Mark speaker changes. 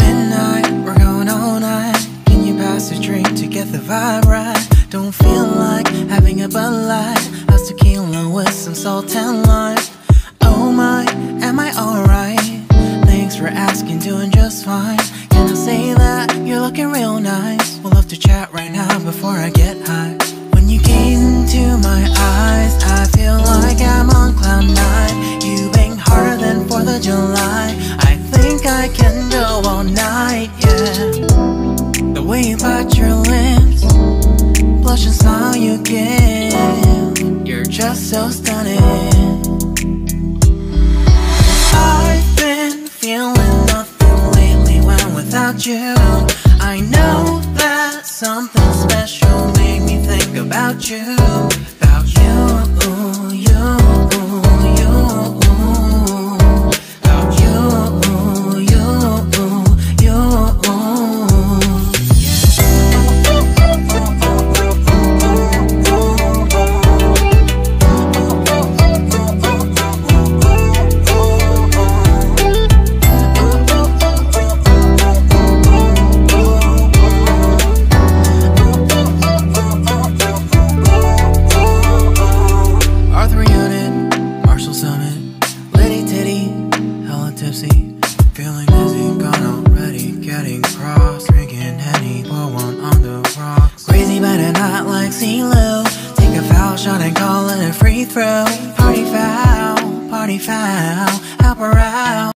Speaker 1: Midnight, we're going all night. Can you pass a drink to get the vibe right? Don't feel like having a Bud Light. A tequila with some salt and lime. Oh my, am I alright? Thanks for asking, doing just fine. Can I say that you're looking real nice? We'll love to chat right now before I get high. When you gaze into my eyes, I feel like I'm on cloud nine. You bang harder than 4th of July. Can go all night, yeah. The way you bite your lips, blush and smile you give. You're just so stunning. I've been feeling nothing lately when without you. I know that something special made me think. About you, tipsy, feeling dizzy, gone already, getting cross, drinking Henny, pour one on the rocks. Crazy but not like CeeLo, take a foul shot and call it a free throw. Party foul, party foul, help her out.